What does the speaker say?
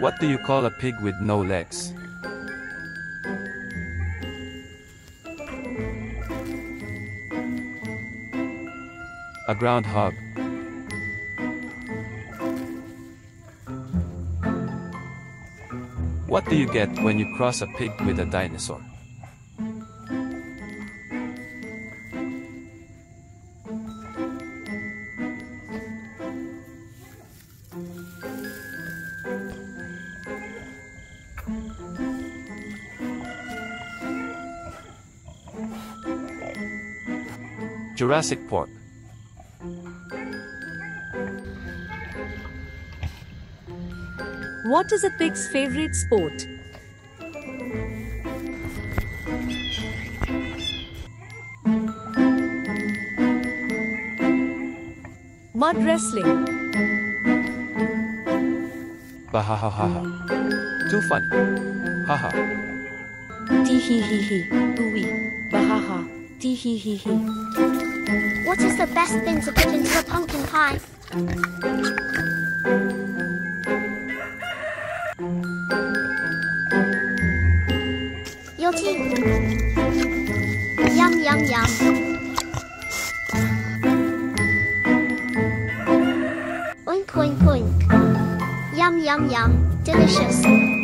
What do you call a pig with no legs? A groundhog. What do you get when you cross a pig with a dinosaur? Jurassic Pork. What is a pig's favorite sport? Mud wrestling. Bahahaha. Too funny. Haha. Tee hee hee hee. Bahaha. Tee hee hee hee. What is the best thing to put into a pumpkin pie? Your teeth. Yum, yum, yum. Oink, oink, oink. Yum, yum, yum. Delicious.